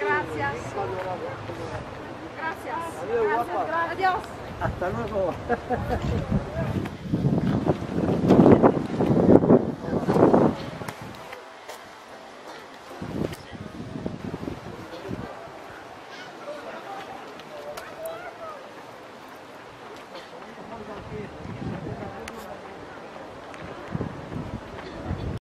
Gracias. Gracias. Gracias. Adiós. Hasta luego.